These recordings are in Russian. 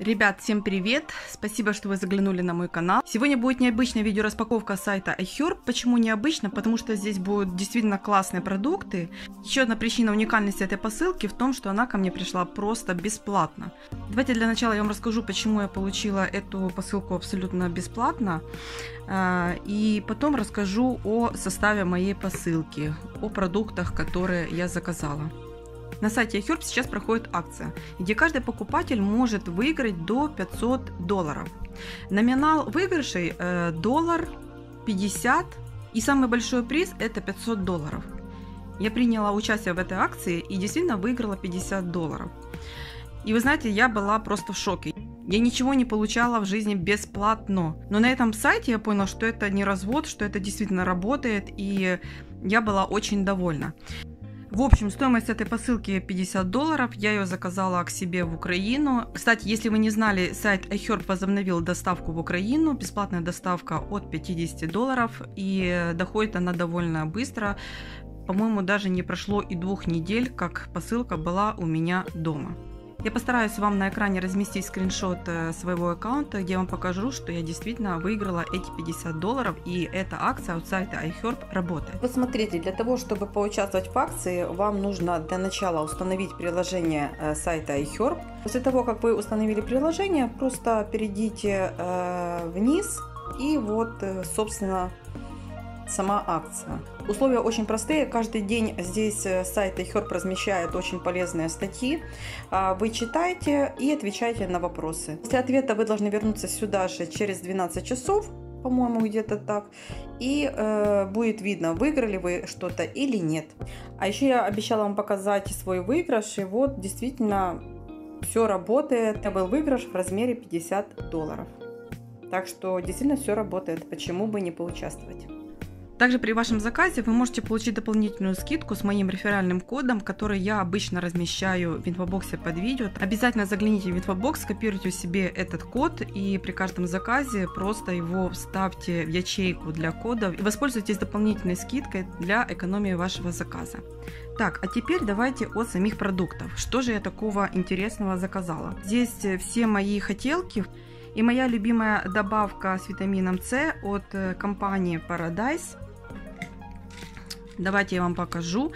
Ребят, всем привет! Спасибо, что вы заглянули на мой канал. Сегодня будет необычная видеораспаковка сайта iHerb. Почему необычно? Потому что здесь будут действительно классные продукты. Еще одна причина уникальности этой посылки в том, что она ко мне пришла просто бесплатно. Давайте для начала я вам расскажу, почему я получила эту посылку абсолютно бесплатно. А, и потом расскажу о составе моей посылки, о продуктах, которые я заказала. На сайте iHerb сейчас проходит акция, где каждый покупатель может выиграть до 500 долларов. Номинал выигрышей э, доллар 50 и самый большой приз это 500 долларов. Я приняла участие в этой акции и действительно выиграла 50 долларов. И вы знаете, я была просто в шоке. Я ничего не получала в жизни бесплатно. Но на этом сайте я поняла, что это не развод, что это действительно работает, и я была очень довольна. В общем, стоимость этой посылки 50 долларов. Я ее заказала к себе в Украину. Кстати, если вы не знали, сайт iHerb возобновил доставку в Украину. Бесплатная доставка от 50 долларов. И доходит она довольно быстро. По-моему, даже не прошло и двух недель, как посылка была у меня дома. Я постараюсь вам на экране разместить скриншот э, своего аккаунта, где я вам покажу, что я действительно выиграла эти 50 долларов, и эта акция от сайта iHerb работает. Вот смотрите, для того, чтобы поучаствовать в акции, вам нужно для начала установить приложение э, сайта iHerb. После того, как вы установили приложение, просто перейдите э, вниз и вот, собственно, сама акция. Условия очень простые. Каждый день здесь э, сайт iHerb размещает очень полезные статьи. А, вы читаете и отвечаете на вопросы. После ответа вы должны вернуться сюда же через 12 часов по-моему, где-то так. И э, будет видно, выиграли вы что-то или нет. А еще я обещала вам показать свой выигрыш. И вот действительно все работает. Это был выигрыш в размере 50 долларов. Так что действительно все работает. Почему бы не поучаствовать? Также при вашем заказе вы можете получить дополнительную скидку с моим реферальным кодом, который я обычно размещаю в инфобоксе под видео. Обязательно загляните в инфобокс, скопируйте себе этот код и при каждом заказе просто его вставьте в ячейку для кодов и воспользуйтесь дополнительной скидкой для экономии вашего заказа. Так, а теперь давайте о самих продуктах. Что же я такого интересного заказала? Здесь все мои хотелки. И моя любимая добавка с витамином С от э, компании Paradise – Давайте я вам покажу.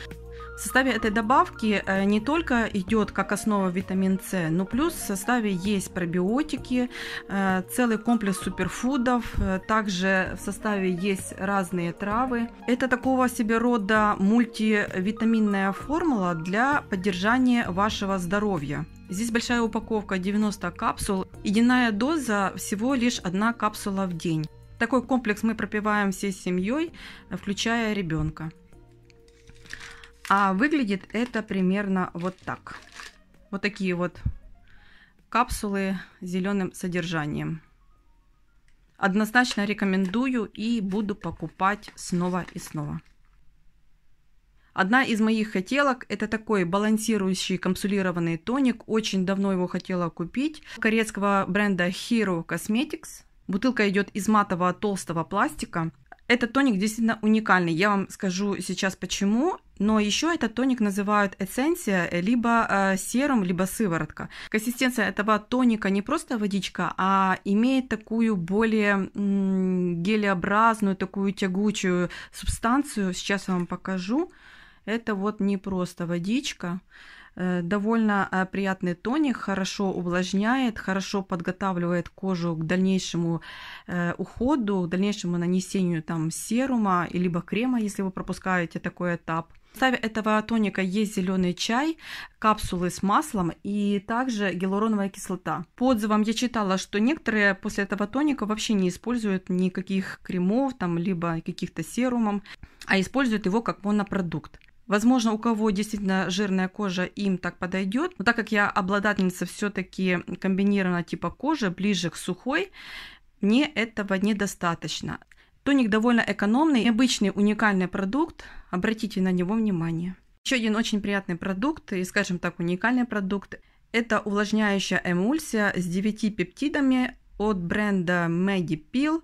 В составе этой добавки э, не только идет как основа витамин С, но плюс в составе есть пробиотики, э, целый комплекс суперфудов, э, также в составе есть разные травы. Это такого себе рода мультивитаминная формула для поддержания вашего здоровья. Здесь большая упаковка 90 капсул, единая доза всего лишь одна капсула в день. Такой комплекс мы пропиваем всей семьей, включая ребенка. А выглядит это примерно вот так. Вот такие вот капсулы с зеленым содержанием. Однозначно рекомендую и буду покупать снова и снова. Одна из моих хотелок это такой балансирующий капсулированный тоник. Очень давно его хотела купить. Корейского бренда Hero Cosmetics. Бутылка идет из матового толстого пластика. Этот тоник действительно уникальный. Я вам скажу сейчас почему. Но еще этот тоник называют эссенция, либо э, серум, либо сыворотка. Консистенция этого тоника не просто водичка, а имеет такую более гелеобразную, такую тягучую субстанцию. Сейчас я вам покажу. Это вот не просто водичка. Э, довольно э, приятный тоник, хорошо увлажняет, хорошо подготавливает кожу к дальнейшему э, уходу, к дальнейшему нанесению там серума, либо крема, если вы пропускаете такой этап. В составе этого тоника есть зеленый чай, капсулы с маслом и также гиалуроновая кислота. По отзывам я читала, что некоторые после этого тоника вообще не используют никаких кремов, там, либо каких-то серумов, а используют его как монопродукт. Возможно, у кого действительно жирная кожа, им так подойдет. Но так как я обладательница все-таки комбинированного типа кожи, ближе к сухой, мне этого недостаточно. Тоник довольно экономный, необычный, уникальный продукт. Обратите на него внимание. Еще один очень приятный продукт, и, скажем так, уникальный продукт. Это увлажняющая эмульсия с 9 пептидами от бренда Medipil.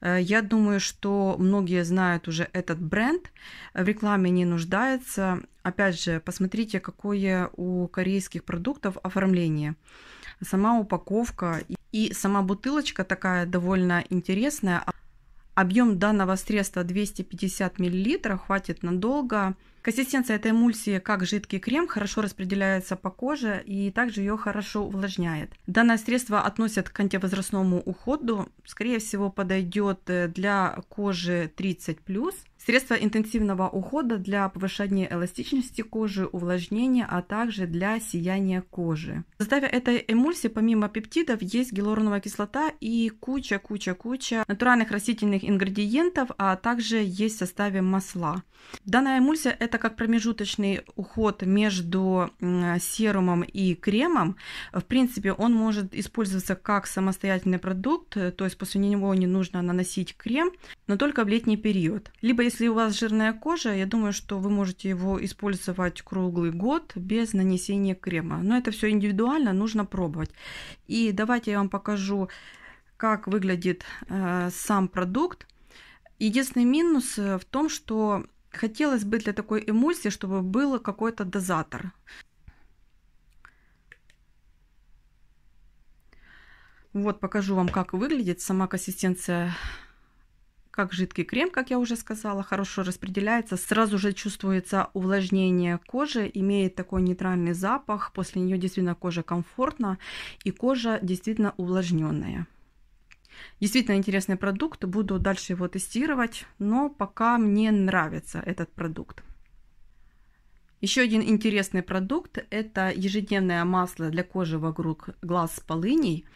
Э, я думаю, что многие знают уже этот бренд, в рекламе не нуждается. Опять же, посмотрите, какое у корейских продуктов оформление. сама упаковка и сама бутылочка такая довольно интересная. Объем данного средства 250 мл, хватит надолго. Консистенция этой эмульсии, как жидкий крем, хорошо распределяется по коже и также ее хорошо увлажняет. Данное средство относят к антивозрастному уходу. Скорее всего, подойдет э, для кожи 30+. Средство интенсивного ухода для повышения эластичности кожи, увлажнения, а также для сияния кожи. В составе этой эмульсии помимо пептидов есть гиалуроновая кислота и куча-куча-куча натуральных растительных ингредиентов, а также есть в составе масла. Данная эмульсия это как промежуточный уход между серумом и кремом. В принципе, он может использоваться как самостоятельный продукт, то есть после него не нужно наносить крем, но только в летний период. Либо если у вас жирная кожа, я думаю, что вы можете его использовать круглый год без нанесения крема. Но это все индивидуально, нужно пробовать. И давайте я вам покажу, как выглядит э, сам продукт. Единственный минус э, в том, что хотелось бы для такой эмульсии, чтобы был какой-то дозатор. Вот покажу вам, как выглядит сама консистенция как жидкий крем, как я уже сказала, хорошо распределяется. Сразу же чувствуется увлажнение кожи, имеет такой нейтральный запах. После нее действительно кожа комфортна и кожа действительно увлажненная. Действительно интересный продукт, буду дальше его тестировать, но пока мне нравится этот продукт. Еще один интересный продукт – это ежедневное масло для кожи вокруг глаз с полыней –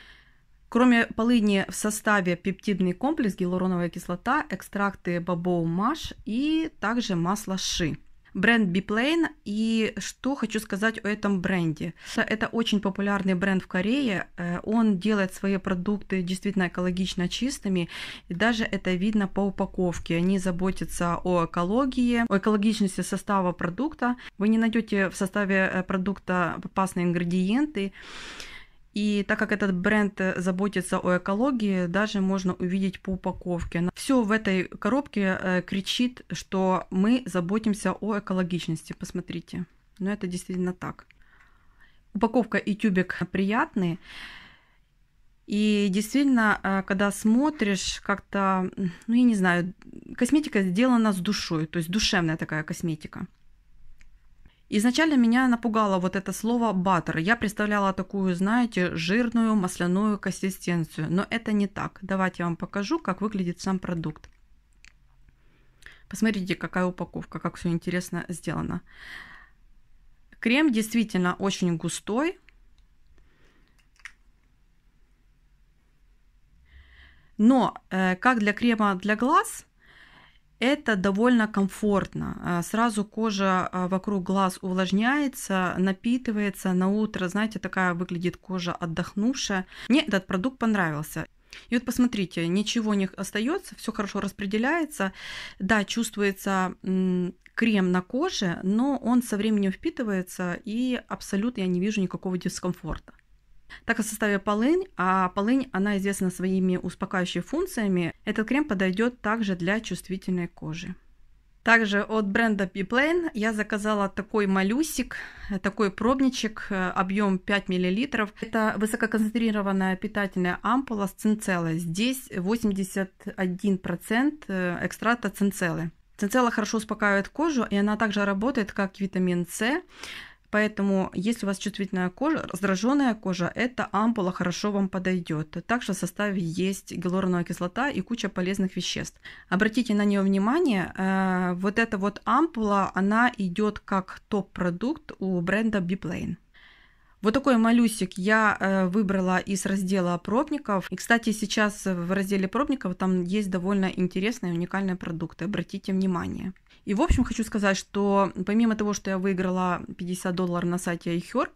Кроме полыни в составе пептидный комплекс, гиалуроновая кислота, экстракты бобоу маш и также масло ши. Бренд Biplane. И что хочу сказать о этом бренде. Это очень популярный бренд в Корее. Э, он делает свои продукты действительно экологично чистыми. И даже это видно по упаковке. Они заботятся о экологии, о экологичности состава продукта. Вы не найдете в составе э, продукта опасные ингредиенты. И так как этот бренд э, заботится о экологии, даже можно увидеть по упаковке. Все в этой коробке э, кричит, что мы заботимся о экологичности. Посмотрите. Но это действительно так. Упаковка и тюбик приятные. И действительно, э, когда смотришь, как-то, ну я не знаю, косметика сделана с душой, то есть душевная такая косметика. Изначально меня напугало вот это слово «баттер». Я представляла такую, знаете, жирную масляную консистенцию, но это не так. Давайте я вам покажу, как выглядит сам продукт. Посмотрите, какая упаковка, как все интересно сделано. Крем действительно очень густой. Но э, как для крема для глаз, это довольно комфортно. А, сразу кожа а, вокруг глаз увлажняется, напитывается. На утро, знаете, такая выглядит кожа отдохнувшая. Мне этот продукт понравился. И вот посмотрите, ничего не остается, все хорошо распределяется. Да, чувствуется крем на коже, но он со временем впитывается, и абсолютно я не вижу никакого дискомфорта. Так в составе полынь, а полынь, она известна своими успокаивающими функциями, этот крем подойдет также для чувствительной кожи. Также от бренда P-Plane я заказала такой малюсик, такой пробничек, объем 5 мл. Это высококонцентрированная питательная ампула с цинцеллой. Здесь 81% э, экстракта цинцеллы. Цинцелла хорошо успокаивает кожу, и она также работает как витамин С. Поэтому, если у вас чувствительная кожа, раздраженная кожа, эта ампула хорошо вам подойдет. Также в составе есть гиалуроновая кислота и куча полезных веществ. Обратите на нее внимание, э, вот эта вот ампула, она идет как топ-продукт у бренда Biplane. Вот такой малюсик я э, выбрала из раздела пробников. И, кстати, сейчас в разделе пробников там есть довольно интересные уникальные продукты. Обратите внимание. И, в общем, хочу сказать, что помимо того, что я выиграла 50 долларов на сайте iHerb,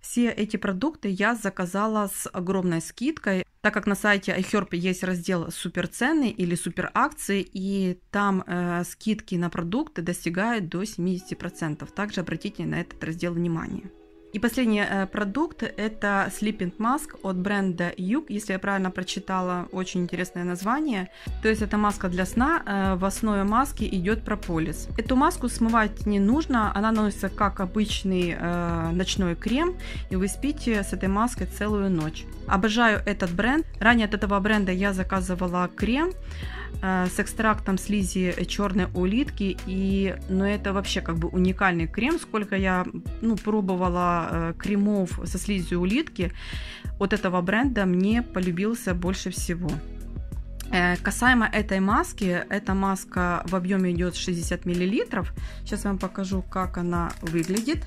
все эти продукты я заказала с огромной скидкой, так как на сайте iHerb есть раздел суперцены или суперакции, и там э, скидки на продукты достигают до 70%. Также обратите на этот раздел внимание. И последний э, продукт это Sleeping Mask от бренда Юг, если я правильно прочитала, очень интересное название. То есть это маска для сна, э, в основе маски идет прополис. Эту маску смывать не нужно, она наносится как обычный э, ночной крем, и вы спите с этой маской целую ночь. Обожаю этот бренд. Ранее от этого бренда я заказывала крем, с экстрактом слизи черной улитки. И, ну, это вообще как бы уникальный крем. Сколько я ну, пробовала э, кремов со слизью улитки, от этого бренда мне полюбился больше всего. Э, касаемо этой маски, эта маска в объеме идет 60 мл. Сейчас вам покажу, как она выглядит.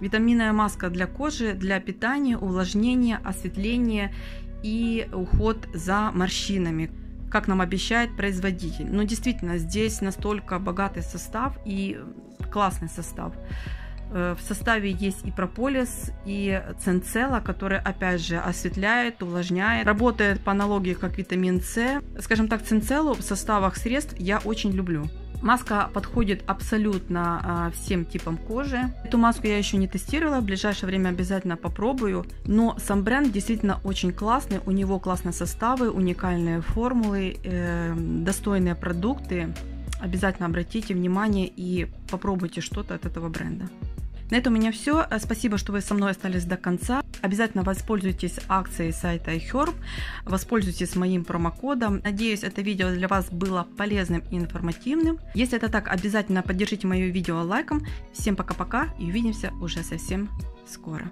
Витаминная маска для кожи, для питания, увлажнения, осветления и уход за морщинами, как нам обещает производитель. Но действительно, здесь настолько богатый состав и классный состав. Э, в составе есть и прополис, и цинцела, который, опять же, осветляет, увлажняет. Работает по аналогии как витамин С. Скажем так, цинцелу в составах средств я очень люблю. Маска подходит абсолютно а, всем типам кожи. Эту маску я еще не тестировала, в ближайшее время обязательно попробую. Но сам бренд действительно очень классный, у него классные составы, уникальные формулы, э, достойные продукты. Обязательно обратите внимание и попробуйте что-то от этого бренда. На этом у меня все. Спасибо, что вы со мной остались до конца. Обязательно воспользуйтесь акцией сайта iHerb, воспользуйтесь моим промокодом. Надеюсь, это видео для вас было полезным и информативным. Если это так, обязательно поддержите мое видео лайком. Всем пока-пока и увидимся уже совсем скоро.